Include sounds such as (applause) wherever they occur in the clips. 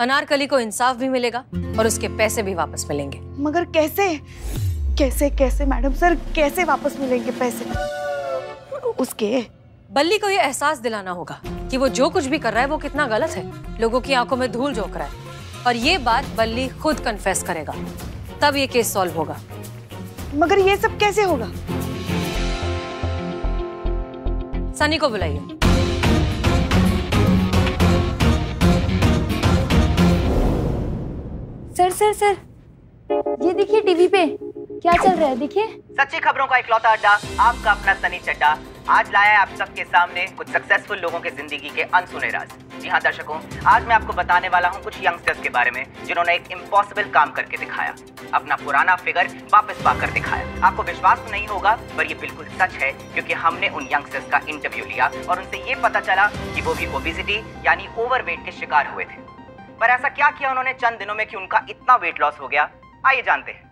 अनारकली को इंसाफ भी मिलेगा और उसके पैसे भी वापस मिलेंगे। मगर कैसे? कैसे कैसे मैडम सर कैसे वापस मिलेंगे पैसे? उसके? बल्ली को ये एहसास दिलाना होगा कि वो जो कुछ भी कर रहा है वो कितना गलत है। लोगों की आँखों में धूल झोंक रहा है। और ये बात बल्ली खुद कन्फेस करेगा। तब ये केस सॉल्व होगा। मगर ये सब कैसे होगा? सनी को बुलाइए। Sir sir sir. ये देखिए टीवी पे। क्या चल रहा है? देखिए। सच्ची खबरों का इकलौता अड्डा, आपका अपना सनी चड्डा। आज लाया है आप सबके सामने कुछ सक्सेसफुल लोगों के ज़िंदगी के अनसुने राज। जी हाँ दर्शकों, आज मैं आपको बताने वाला हूँ कुछ यंगस्टर्स के बारे में, जिन्होंने एक इम्पॉसिबल काम करके दिखाया। अपना पुराना फिगर वापस पाकर दिखाया। आपको विश्वास तो नहीं होगा, पर ये बिल्कुल सच है, क्योंकि हमने उन यंगस्टर्स का इंटरव्यू लिया और उनसे ये पता चला कि वो भी ओबिसिटी यानी ओवरवेट के शिकार हुए थे। पर ऐसा क्या किया उन्होंने चंद दिनों में कि उनका इतना वेट लॉस हो गया? आइए जानते हैं।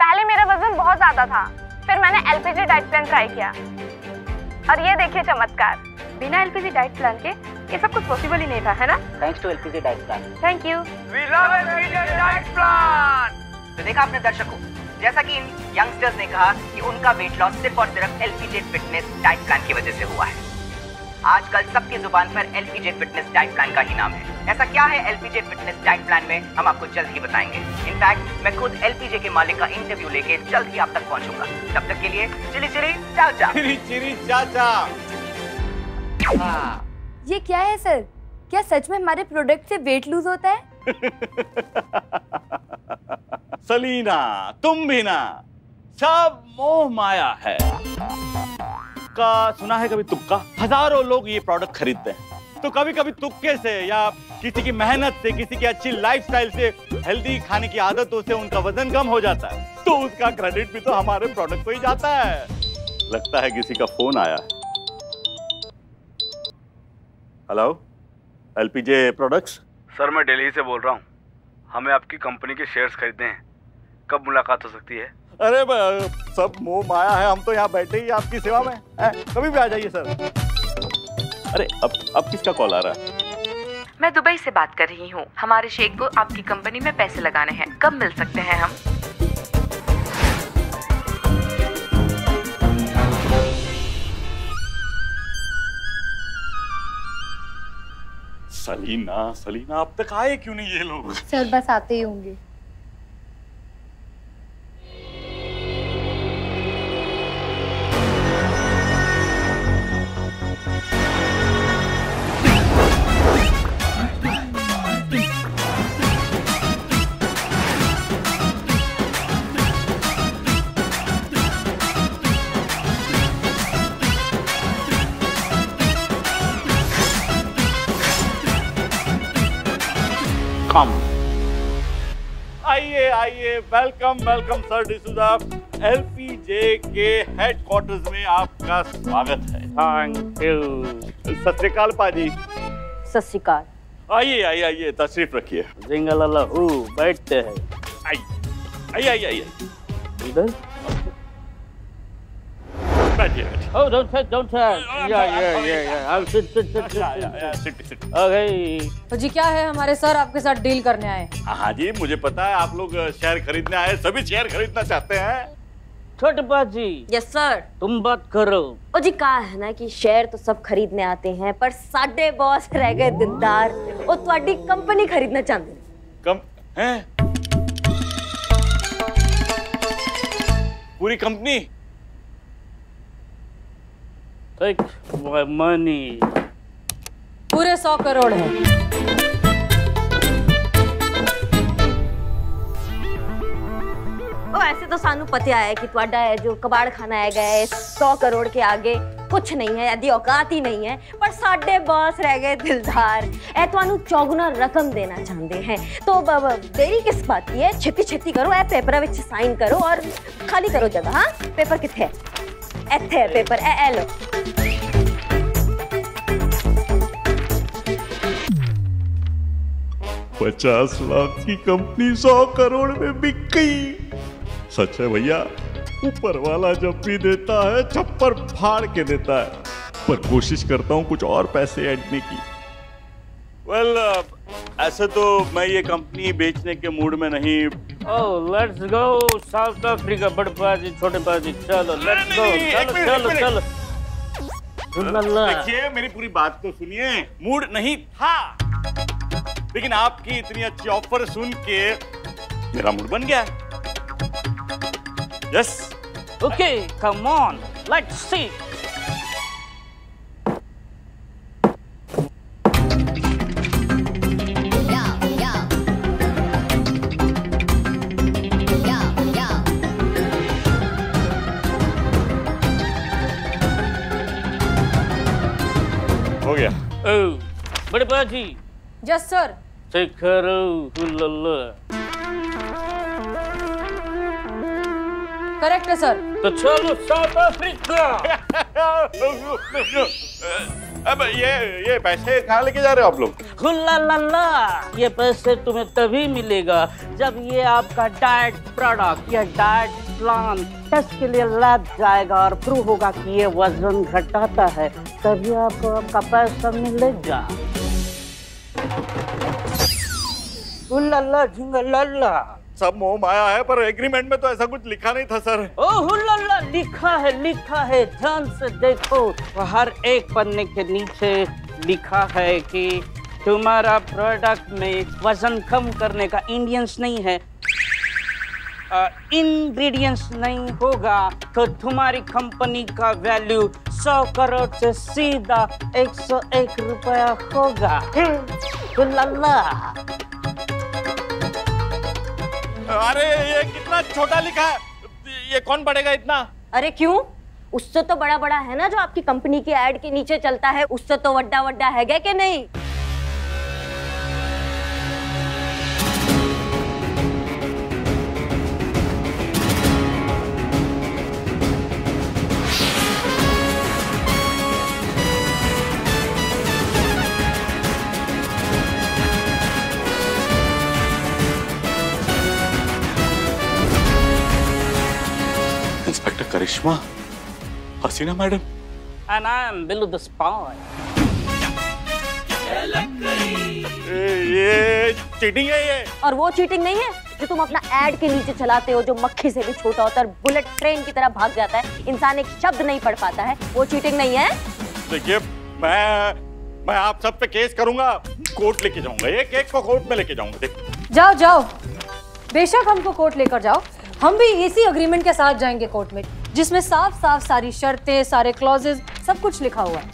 पहले मेरा वज़न बहुत ज़्यादा था फिर मैंने एलपीजी डाइट प्लान ट्राई किया। और ये देखिए चमत्कार। बिना एलपीजी डाइट प्लान के ये सब कुछ पॉसिबल ही नहीं था है ना? Thanks to LPG diet plan thank you we love LPG diet plan तो देखा आपने दर्शकों जैसा कि इन यंगस्टर्स ने कहा कि उनका वेट लॉस सिर्फ़ और सिर्फ़ एलपीजे फिटनेस डाइट प्लान की वजह से हुआ है। आजकल सबकी ज़ुबान पर एलपीजे फिटनेस डाइट प्लान का ही नाम है। ऐसा क्या है एलपीजे फिटनेस डाइट प्लान में? हम आपको जल्द ही बताएँगे। इनफैक्ट मैं खुद एलपीजे के मालिक का इंटरव्यू लेके जल्द ही आप तक पहुंचूँगा। तब तक के लिए चिली चिली चाओ चाओ चिरी चिरी चाचा ये क्या है सर? क्या सच में हमारे प्रोडक्ट से वेट लूज होता है? (laughs) सलीना तुम भी ना सब मोह माया है। का सुना है कभी तुक्का? हज़ारों लोग ये प्रोडक्ट खरीदते हैं। तो कभी कभी तुक्के से या किसी की मेहनत से किसी की अच्छी लाइफस्टाइल से हेल्दी खाने की आदतों से उनका वज़न कम हो जाता है। तो उसका क्रेडिट भी तो हमारे प्रोडक्ट को ही जाता है। लगता है किसी का फ़ोन आया है। हेलो एलपीजे प्रोडक्ट्स सर मैं दिल्ली से बोल रहा हूँ। हमें आपकी कंपनी के शेयर्स खरीदने हैं। कब मुलाकात हो सकती है? अरे सब मोह माया है। हम तो यहाँ बैठे ही आपकी सेवा में। हैं? कभी भी आ जाइए सर। अरे अब अब किसका कॉल आ रहा है? मैं दुबई से बात कर रही हूँ। हमारे शेख को आपकी कंपनी में पैसे लगाने हैं। कब मिल सकते हैं हम? सलीना सलीना अब तक आए क्यों नहीं ये लोग? सर बस आते ही होंगे। आइए welcome welcome sir D'Souza LPG के हेडक्वार्टर्स में आपका स्वागत है। थैंक यू सत श्रीकाल पाजी। सत श्रीकाल। आइए आइए आइए तशरीफ़ रखिए। जिंगलाला हु बैठते हैं। आइए आइए आइए आइए। इधर? बैठिए। Oh, don't touch, don't touch. Yeah, yeah, yeah, yeah. I'll sit, sit, sit, या, sit, या, या, sit. Sit sit Okay. तो जी क्या है हमारे सर आपके साथ डील करने आए हैं। हाँ जी मुझे पता है आप लोग शेयर खरीदने आए सभी शेयर खरीदना चाहते हैं छोटे बाजी यस सर तुम बात करो ओ जी कहा है ना कि शेयर तो सब खरीदने आते हैं पर साडे बॉस रह गए दिलदार ਉਹ ਤੁਹਾਡੀ ਕੰਪਨੀ ਖਰੀਦਣਾ ਚਾਹੁੰਦੇ ਨੇ कम हैं पूरी कंपनी मनी। पूरे सौ करोड़ है। ऐसे तो सानू पता है कि है जो कबाड़ खाना है गए सौ करोड़ के आगे कुछ नहीं है यदि औकात ही नहीं है पर साढ़े बॉस रह गए दिलदार। ए थानू चौगुना रकम देना चाहते हैं। तो देरी किस बात की है? छेती छेती करो ए पेपर साइन करो और खाली करो जगह हाँ? पेपर कितने है? एथ है पेपर ए लो पचास लाख की कंपनी सौ करोड़ में बिक। गई सच है भैया ऊपर वाला जब भी देता है छप्पर फाड़ के देता है। पर कोशिश करता हूँ कुछ और पैसे ऐडने की। वेल well, ऐसे तो मैं ये कंपनी बेचने के मूड में नहीं oh let's go South Africa बड़े पाजी छोटे पाजी चलो लेट्स गो चलो चलो चलो। देखिए मेरी पूरी बात तो सुनिए मूड नहीं था। लेकिन आपकी इतनी अच्छी ऑफ़र सुन के मेरा मूड बन गया। Yes okay come on let's see हो गया। ओह बड़े पाजी जस सर चेक करेक्ट है सर तो चलो साउथ अफ्रीका। अब ये ये पैसे कहाँ लेके जा रहे हो आप लोग? हुल्ला लल्ला ये पैसे तुम्हें तभी मिलेगा जब ये आपका डाइट प्रोडक्ट या डाइट प्लान टेस्ट के लिए लैब जाएगा और प्रूव होगा कि ये वज़न घटाता है तभी आपको आपका पैसा मिलेगा। हुल्ला सब मोह माया है पर एग्रीमेंट में तो ऐसा कुछ लिखा नहीं था सर। ओ हुल्ला लिखा है लिखा है ध्यान से देखो। हर एक पन्ने के नीचे लिखा है कि तुम्हारा प्रोडक्ट में वज़न कम करने का इंडियंस नहीं है इंग्रेडिएंट्स नहीं होगा तो तुम्हारी कंपनी का वैल्यू सौ करोड़ से सीधा 101 रुपया होगा। अरे ये कितना छोटा लिखा है। ये कौन पढ़ेगा इतना? अरे क्यों? उससे तो बड़ा बड़ा है ना जो आपकी कंपनी के एड के नीचे चलता है उससे तो वड्डा वड्डा है क्या कि नहीं? Haseena madam. And I am Billu the spy. ये चीटिंग है ये। और वो चीटिंग नहीं है जो तुम अपना ऐड के नीचे चलाते हो जो मक्खी से भी छोटा होता है और बुलेट ट्रेन की तरह भाग जाता है। इंसान एक शब्द नहीं पढ़ पाता है। वो चीटिंग नहीं है। देखिए मैं मैं आप सब पे केस करूँगा। कोर्ट लेके जाऊँगा एक एक को कोर्ट में लेके जाऊँगा देख। जाओ जाओ। बेशक हमको कोर्ट लेकर जाओ। हम भी इसी अग्रीमेंट के साथ जाएँगे कोर्ट में। जिसमें साफ़ साफ़ सारी शर्तें, सारे क्लॉजेज सब कुछ लिखा हुआ है।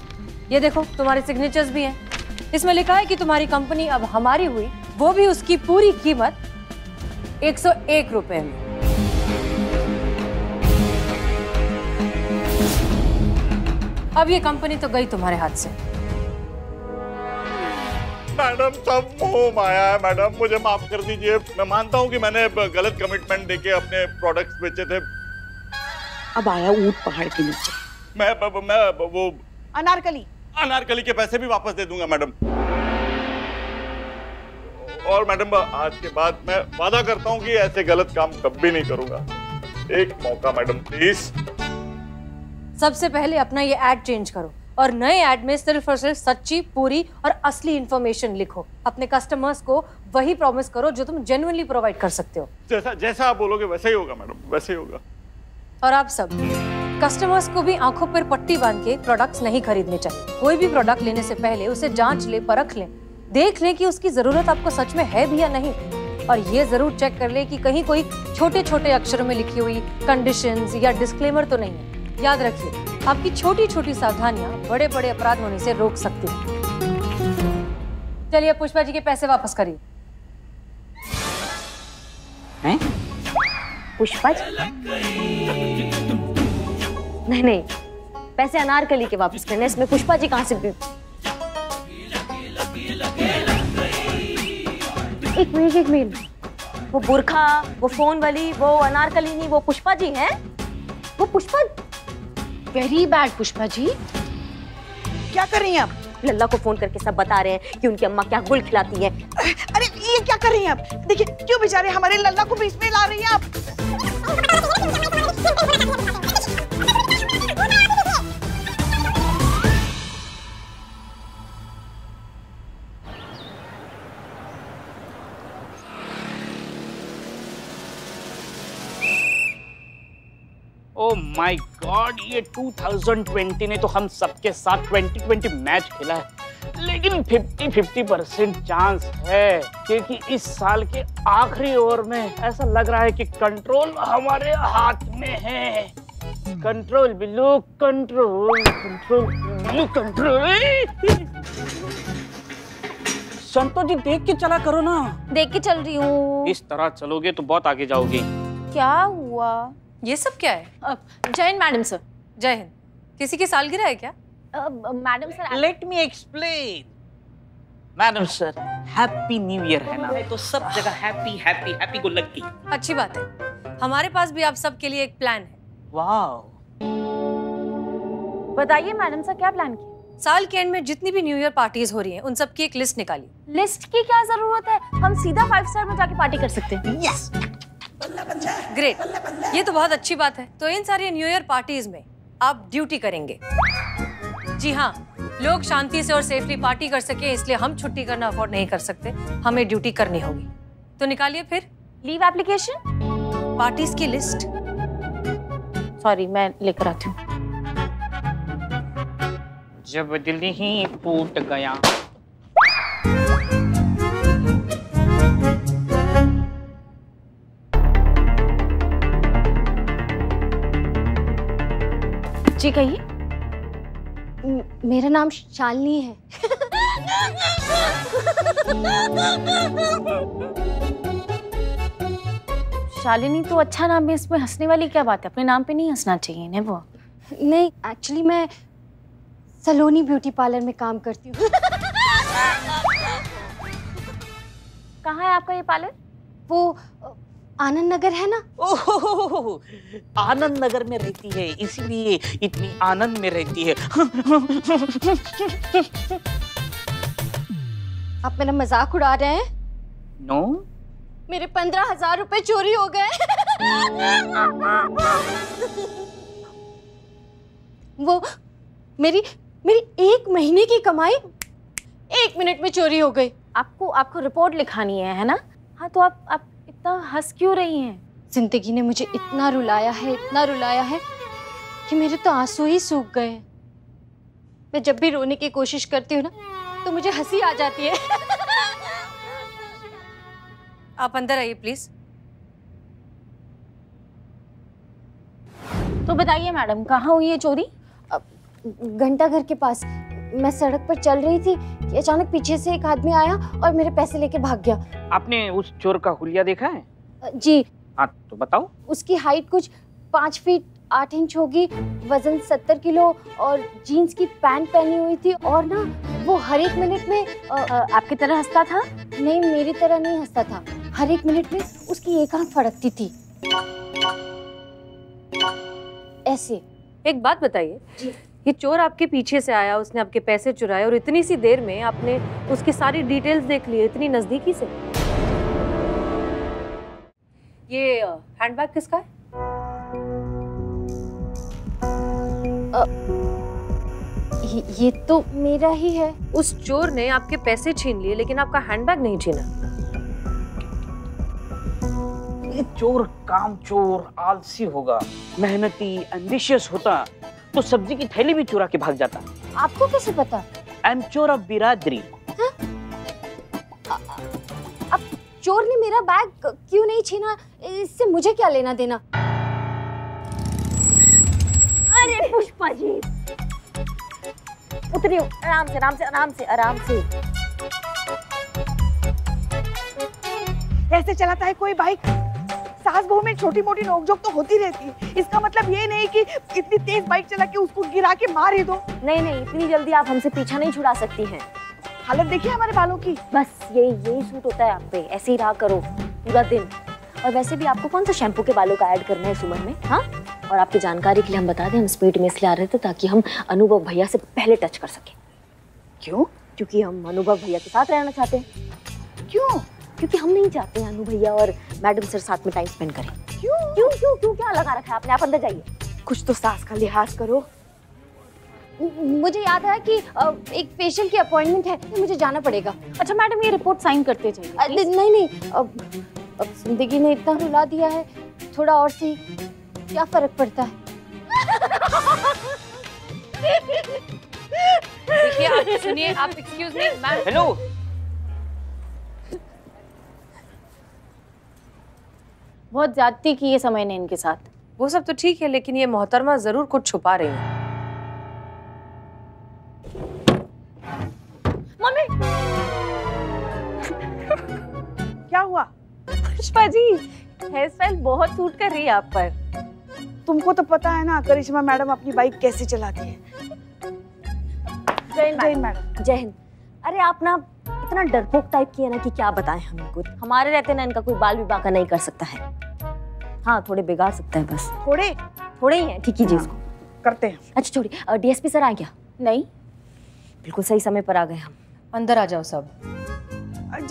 ये देखो, तुम्हारे सिग्नेचर्स भी हैं। इसमें लिखा है कि तुम्हारी कंपनी अब हमारी हुई, वो भी उसकी पूरी कीमत 101 रुपए में। अब ये कंपनी तो गई तुम्हारे हाथ से। मैडम, सब मोह माया है, मैडम। मुझे माफ़ कर दीजिए। मैं मानता हूँ कि मैंने गलत कमिटमेंट देके अपने प्रोडक्ट्स बेचे थे। अब आया ऊट पहाड़ के नीचे। मैं ब- मैं ब- वो अनारकली। अनारकली के पैसे भी वापस दे दूँगा मैडम। और मैडम आज के बाद मैं वादा करता हूँ कि ऐसे गलत काम कभी नहीं करूँगा। एक मौका मैडम प्लीज़ सबसे पहले अपना ये एड चेंज करो और नए एड में सिर्फ़ और सिर्फ़ सच्ची पूरी और असली इंफॉर्मेशन लिखो। अपने कस्टमर्स को वही प्रॉमिस करो जो तुम जेन्युइनली प्रोवाइड कर सकते हो। जैसा जैसा आप बोलोगे वैसा ही होगा मैडम वैसे ही होगा। और आप सब कस्टमर्स को भी आँखों पर पट्टी बाँध के प्रोडक्ट्स नहीं खरीदने चाहिए। कोई भी प्रोडक्ट लेने से पहले उसे जाँच ले, परख ले। देख ले कि उसकी ज़रूरत आपको सच में है भी या नहीं। और ये ज़रूर चेक कर ले कि कहीं कोई छोटे छोटे अक्षरों में लिखी हुई कंडीशंस या डिस्क्लेमर तो नहीं है। याद रखिए, आपकी छोटी छोटी सावधानियाँ बड़े बड़े अपराध होने से रोक सकती हैं। चलिए पुष्पा जी के पैसे वापस करिए। हैं? पुष्पा जी नहीं नहीं पैसे अनारकली के वापस करने इसमें पुष्पा जी कहाँ से भी एक मिनट एक मिनट। वो बुरखा वो फ़ोन वाली वो अनारकली नहीं वो पुष्पा जी हैं? वो पुष्पा वेरी बैड पुष्पा जी। क्या कर रही हैं आप? लल्ला को फ़ोन करके सब बता रहे हैं कि उनकी अम्मा क्या गुल खिलाती है। अरे ये क्या कर रही हैं आप? देखिए क्यों बेचारे हमारे लल्ला को बीच में ला रही हैं आप। Oh माय गॉड ये 2020 ने तो हम सबके साथ 2020 मैच खेला है। लेकिन 50 50 परसेंट चांस है क्योंकि इस साल के आखिरी ओवर में ऐसा लग रहा है कि कंट्रोल हमारे हाथ में है। Control Billu control control Billu control Santo ji देख के चला करो ना। देख के चल रही हूँ। इस तरह चलोगे तो बहुत आगे जाओगे। क्या हुआ? ये सब क्या है? जय हिंद मैडम सर। जय हिंद। किसी की सालगिरह है क्या? Madam sir let me explain madam sir happy new year है ना? तो सब जगह हैप्पी हैप्पी हैप्पी को लग गई। अच्छी बात है। हमारे पास भी आप सबके लिए एक प्लान है। वाओ बताइए मैडम सर क्या प्लान किया? साल के एंड में जितनी भी न्यू ईयर पार्टीज़ हो रही हैं उन सब की एक लिस्ट निकाली। लिस्ट की क्या ज़रूरत है? हम सीधा फाइव स्टार में जाके पार्टी कर सकते हैं। यस ग्रेट ये तो बहुत अच्छी बात है। तो इन सारी न्यू ईयर पार्टीज़ में आप ड्यूटी करेंगे। जी हाँ लोग शांति से और सेफली पार्टी कर सके इसलिए हम छुट्टी करना अफोर्ड नहीं कर सकते। हमें ड्यूटी करनी होगी। तो निकालिए फिर। लीव एप्लीकेशन पार्टीज़ की लिस्ट सॉरी मैं लेकर आती हूँ। जब दिल ही टूट गया। जी कहिए। मेरा नाम शालिनी है। शालिनी तो अच्छा नाम है इसमें हंसने वाली क्या बात है? अपने नाम पे नहीं हंसना चाहिए इन्हें वो? नहीं एक्चुअली मैं सलोनी ब्यूटी पार्लर में काम करती हूँ। कहाँ है आपका ये पार्लर? वो आनंद नगर है ना? ओहो आनंद नगर में रहती है इसीलिए इतनी आनंद में रहती है। आप मेरा मज़ाक उड़ा रहे हैं? नो। no? मेरे पंद्रह हज़ार रुपए चोरी हो गए। वो मेरी मेरी एक महीने की कमाई एक मिनट में चोरी हो गई। आपको आपको रिपोर्ट लिखानी है है ना? हाँ तो आप आप इतना हंस क्यों रही हैं? ज़िंदगी ने मुझे इतना रुलाया है इतना रुलाया है कि मेरे तो आँसू ही सूख गए हैं। मैं जब भी रोने की कोशिश करती हूँ ना तो मुझे हँसी आ जाती है। (laughs) आप अंदर आइए प्लीज़ तो बताइए मैडम कहाँ हुई है चोरी? घंटा घर के पास मैं सड़क पर चल रही थी कि अचानक पीछे से एक आदमी आया और मेरे पैसे लेके भाग गया। आपने उस चोर का हुलिया देखा है? जी। हाँ तो बताओ। उसकी हाइट कुछ पाँच फीट आठ इंच होगी वज़न सत्तर किलो और जीन्स की पैंट पहनी हुई थी और ना वो हर एक मिनट में अ, अ, आपकी तरह हंसता था? नहीं मेरी तरह नहीं हंसता था। हर एक मिनट में उसकी एक आँख फड़कती थी। ऐसे। एक बात बताइए। ये चोर आपके पीछे से आया उसने आपके पैसे चुराए और इतनी सी देर में आपने उसकी सारी डिटेल्स देख ली इतनी नजदीकी से? ये हैंडबैग किसका है? आ, ये, ये तो मेरा ही है। उस चोर ने आपके पैसे छीन लिए लेकिन आपका हैंडबैग नहीं छीना। ये चोर काम चोर आलसी होगा मेहनती एम्बिशियस होता। तो सब्ज़ी की थैली भी चुरा के भाग जाता। आपको कैसे पता? आई एम चोर ऑफ़ बिरादरी। अब चोर ने मेरा बैग क्यों नहीं छीना? इससे मुझे क्या लेना देना? अरे पुष्पा जी! उतरियो आराम से आराम से आराम से आराम से। कैसे चलाता है कोई बाइक सास बहू में छोटी मोटी नोकझोंक तो होती रहती है। इसका मतलब ये नहीं कि इतनी तेज बाइक चला के उसको गिरा के मार ही दो। नहीं नहीं इतनी जल्दी आप हमसे पीछा नहीं छुड़ा सकती हैं। हालत देखिए हमारे बालों की? बस यही यही सूट होता है आप पे ऐसे ही रहा करो पूरा दिन। और वैसे भी आपको कौन सा शैम्पू के बालों का ऐड करना है इस उम्र में हाँ? और आपकी जानकारी के लिए हम बता दें हम स्पीड में इसलिए आ रहे थे ताकि हम अनुभव भैया से पहले टच कर सकें। क्यों? क्योंकि हम अनुभव भैया के साथ रहना चाहते हैं। क्यों? क्योंकि हम नहीं चाहते हैं अनु भैया और मैडम सर साथ में टाइम स्पेंड करें। क्यों? क्यों क्यों क्यों? क्या लगा रखा है आपने? आप अंदर जाइए। कुछ तो सास का लिहाज करो। मुझे याद है कि एक फेशियल की अपॉइंटमेंट है तो मुझे जाना पड़ेगा। अच्छा मैडम ये रिपोर्ट साइन करते जाइए नहीं नहीं अब अब ज़िंदगी ने इतना रुला दिया है थोड़ा और सी क्या फ़र्क पड़ता है? देखिए आप सुनिए आप एक्सक्यूज मी मैम हेलो बहुत ज्यादती की है समय ने इनके साथ। वो सब तो ठीक है लेकिन ये मोहतरमा ज़रूर कुछ छुपा रही है। मम्मी! क्या हुआ? पुष्पा जी हेयर स्टाइल बहुत सूट कर रही है आप पर। तुमको तो पता है ना करिश्मा मैडम अपनी बाइक कैसे चलाती है। जय जय मैडम। जय हिंद। अरे आप ना इतना डरपोक टाइप की है ना कि क्या बताएँ हम इनको? हमारे रहते ना इनका कोई बाल विवाह का नहीं कर सकता है। हाँ थोड़े बिगाड़ सकता है बस। थोड़े? थोड़े ही हैं ठीक कीजिए इसको। करते हैं। अच्छा छोड़िए डीएसपी सर आ गया नहीं। बिल्कुल सही समय पर आ गए हम। अंदर आ जाओ सब।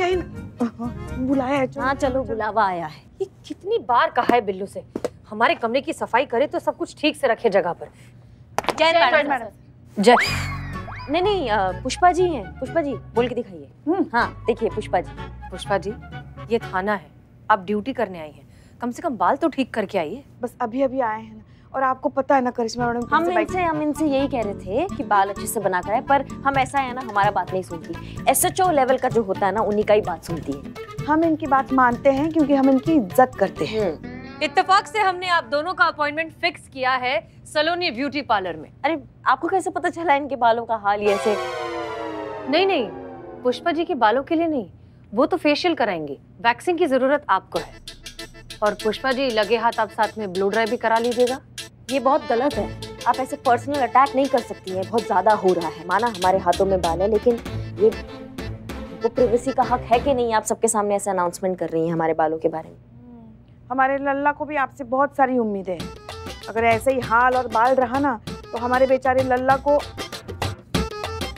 हिंद बुलाया है हाँ चलो बुलावा आया है। ये कितनी बार कहा है बिल्लू से? हमारे कमरे की सफ़ाई करे तो सब कुछ ठीक से रखे जगह पर। जय जय नहीं नहीं पुष्पा जी हैं। पुष्पा जी बोल के दिखाइए। हाँ देखिए पुष्पा जी। पुष्पा जी ये थाना है। आप ड्यूटी करने आई हैं। कम से कम बाल तो ठीक करके आइए। बस अभी अभी आए हैं ना। और आपको पता है ना करिश्मा मैडम हम इनसे हम इनसे यही कह रहे थे कि बाल अच्छे से बना कर आए पर हम ऐसा है ना हमारा बात नहीं सुनती। एसएचओ लेवल का जो होता है ना उन्हीं का ही बात सुनती है। हम इनकी बात मानते हैं क्योंकि हम इनकी इज़्ज़त करते हैं। इत्तेफाक से हमने आप दोनों का अपॉइंटमेंट फिक्स किया है। सलोनी ब्यूटी पार्लर में। अरे आपको कैसे पता चला इनके बालों का हाल ये ऐसे? नहीं नहीं पुष्पा जी के बालों के लिए नहीं वो तो फेशियल कराएँगे। वैक्सिंग की ज़रूरत आपको है। और पुष्पा जी लगे हाथ आप साथ में ब्लू ड्राई भी करा लीजिएगा। ये बहुत गलत है। आप ऐसे पर्सनल अटैक नहीं कर सकती हैं। बहुत ज़्यादा हो रहा है। माना हमारे हाथों में बाल है लेकिन ये वो प्रिवेसी का हक है कि नहीं? आप सबके सामने ऐसे अनाउंसमेंट कर रही हैं हमारे बालों के बारे में। हमारे लल्ला को भी आपसे बहुत सारी उम्मीदें हैं। अगर ऐसे ही हाल और बाल रहा ना तो हमारे बेचारे लल्ला को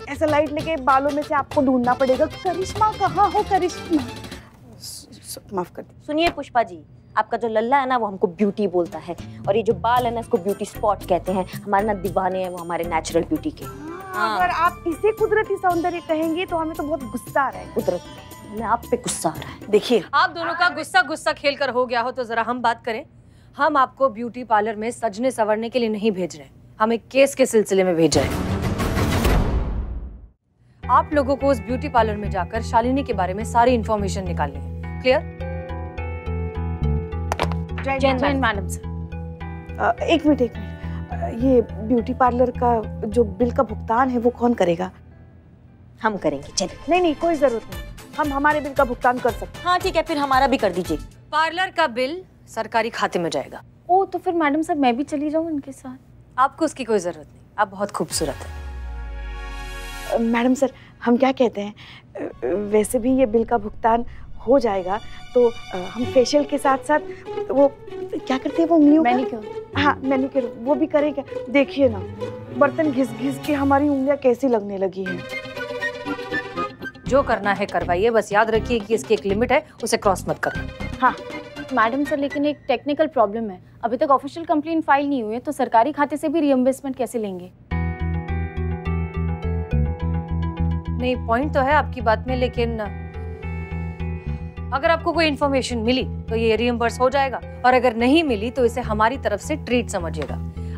ऐसा लाइट लेके बालों में से आपको ढूंढना पड़ेगा करिश्मा कहाँ हो करिश्मा? माफ़ कर सुनिए पुष्पा जी आपका जो लल्ला है ना वो हमको ब्यूटी बोलता है। और ये जो बाल है ना इसको ब्यूटी स्पॉट कहते हैं। हमारे ना दीवाने हैं वो हमारे नेचुरल ब्यूटी के। अगर आप इसे कुदरती सौंदर्य कहेंगे तो हमें तो बहुत गुस्सा आ रहा है। कुदरत हमें आप पे गुस्सा आ रहा है। देखिए। आप दोनों का गुस्सा गुस्सा खेल कर हो गया हो तो जरा हम बात करें। हम आपको ब्यूटी पार्लर में सजने संवरने के लिए नहीं भेज रहे हम एक केस के सिलसिले में भेज रहे हैं। आप लोगों को उस ब्यूटी पार्लर में जाकर शालिनी के बारे में सारी इंफॉर्मेशन निकालनी है। क्लियर। मैडम सर एक मिनट एक मिनट। ये ब्यूटी पार्लर का जो बिल का भुगतान है वो कौन करेगा? हम करेंगे चलिए। नहीं नहीं कोई ज़रूरत नहीं। हम हमारे बिल का भुगतान कर सकते हाँ ठीक है फिर हमारा भी कर दीजिए। पार्लर का बिल सरकारी खाते में जाएगा। ओ तो फिर मैडम सर मैं भी चली जाऊँ उनके साथ? आपको उसकी कोई ज़रूरत नहीं। आप बहुत खूबसूरत है। मैडम सर हम क्या कहते हैं? वैसे भी ये बिल का भुगतान हो जाएगा तो हम फेशियल के साथ साथ वो क्या करते हैं वो उंगलियों का? मैनिक्योर। हाँ मैनिक्योर वो भी करेंगे देखिए ना बर्तन घिस घिस के हमारी उंगलियाँ कैसी लगने लगी हैं। जो करना है करवाइए बस याद रखिए कि इसकी एक लिमिट है उसे क्रॉस मत करना। हाँ। मैडम सर लेकिन एक टेक्निकल प्रॉब्लम है। अभी तक ऑफिशियल कंप्लेंट फ़ाइल नहीं हुई है तो सरकारी खाते से भी रियम्बर्समेंट कैसे लेंगे? नहीं पॉइंट तो है आपकी बात में लेकिन अगर आपको कोई इन्फॉर्मेशन मिली तो ये रियम्बर्स हो जाएगा। और अगर नहीं मिली तो इसे हमारी तरफ़ से ट्रीट समझिएगा।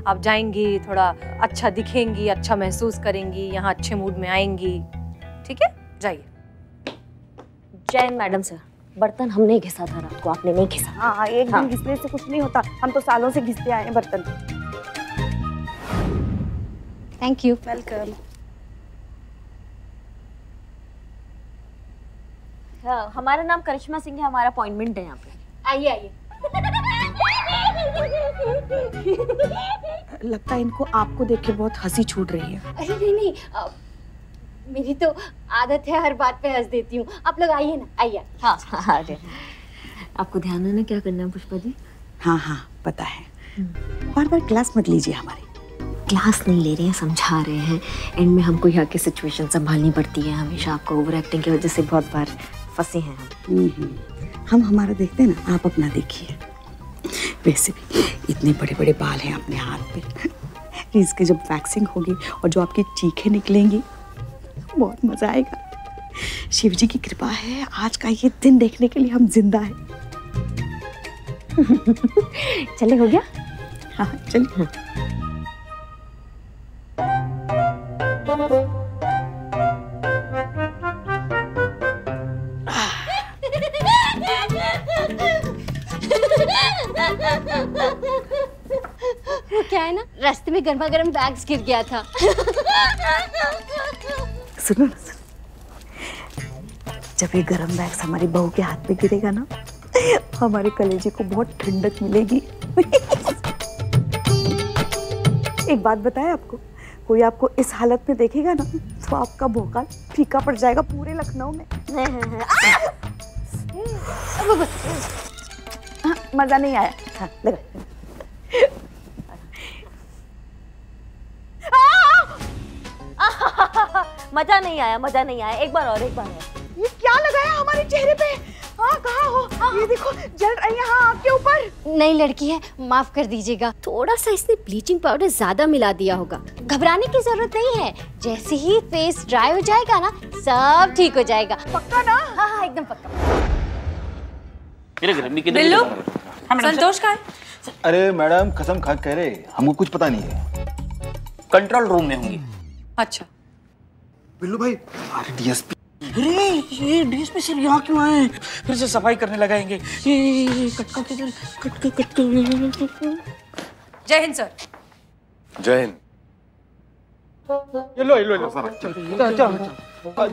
आप जाएँगी थोड़ा अच्छा दिखेंगी अच्छा महसूस करेंगी यहाँ अच्छे मूड में आएँगी। ठीक है? जाइए। Jain madam sir. बर्तन हमने घिसा था रात को आपने नहीं घिसा। हाँ हाँ एक हाँ। दिन घिसने से कुछ नहीं होता। हम तो सालों से घिसते आए हैं बर्तन। थैंक यू वेलकम हाँ, हमारा नाम करिश्मा सिंह है हमारा अपॉइंटमेंट है यहाँ पे। आइए आइए। लगता है इनको आपको देख के बहुत हँसी छूट रही है। अरे नहीं नहीं मेरी तो आदत है हर बात पे हंस देती हूँ। आप लोग आइए ना आइए। हाँ हाँ हाँ अरे। आपको ध्यान है ना क्या करना है पुष्पा जी? हाँ हाँ पता है। बार बार क्लास मत लीजिए हमारी। क्लास नहीं ले रहे हैं समझा रहे हैं। एंड में हमको यहाँ की सिचुएशन संभालनी पड़ती है हमेशा। आपको ओवर एक्टिंग की वजह से बहुत बार फंसे हैं हम। हम्म, हम हमारा देखते हैं ना आप अपना देखिए। वैसे भी इतने बड़े बड़े बाल हैं अपने हाथ पे। (laughs) इसकी जब वैक्सिंग होगी और जो आपकी चीखें निकलेंगी बहुत मज़ा आएगा। शिव जी की कृपा है आज का ये दिन देखने के लिए हम ज़िंदा हैं। चले हो गया? हाँ चलिए। हम्म। वो क्या है ना? रास्ते में गर्मा गर्म बैग्स गिर गया था। सुनो ना सुनो। जब ये गरम बैग्स हमारी बहू के हाथ में गिरेगा ना हमारे कलेजे को बहुत ठंडक मिलेगी। एक बात बताएँ आपको कोई आपको इस हालत में देखेगा ना तो आपका भोकाल फीका पड़ जाएगा पूरे लखनऊ में। (laughs) हाँ, मज़ा नहीं आया। हाँ, लगा। मज़ा नहीं आया मज़ा नहीं आया। एक बार और एक बार और। ये क्या लगाया हमारे चेहरे पे? हाँ कहाँ हो? ये देखो जल रही है हाँ आपके ऊपर। नई लड़की है माफ़ कर दीजिएगा। थोड़ा सा इसने ब्लीचिंग पाउडर ज़्यादा मिला दिया होगा। घबराने की ज़रूरत नहीं है। जैसे ही फेस ड्राई हो जाएगा ना सब ठीक हो जाएगा। पक्का ना? हाँ हाँ एकदम पक्का। बिल्लू संतोष का अरे मैडम कसम खा कह रहे हमको कुछ पता नहीं है। कंट्रोल रूम में होंगी। अच्छा। बिल्लू भाई अरे डीएसपी अरे ये डीएसपी सर यहाँ क्यों आए फिर से सफ़ाई करने लगाएँगे ये, ये, ये cut cut cut cut cut जय हिंद सर जय हिंद ये लो ये लो ये लो सर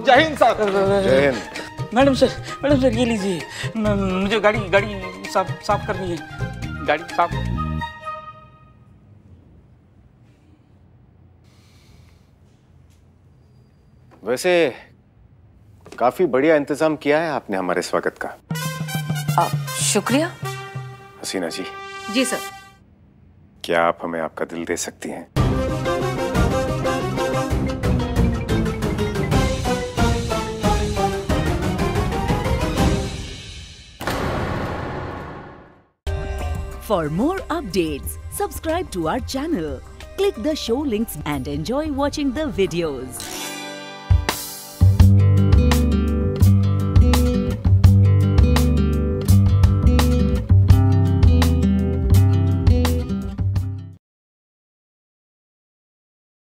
जय हिंद सर जय Hind madam sir madam sir ये लीजिए मुझे गाड़ी गाड़ी साफ़ साफ़ करनी है गाड़ी साफ़ वैसे काफ़ी बढ़िया इंतज़ाम किया है आपने हमारे स्वागत का। आ, शुक्रिया। हसीना जी। जी सर। क्या आप हमें आपका दिल दे सकती हैं? For more update subscribe to our channel click the show links and enjoy watching the videos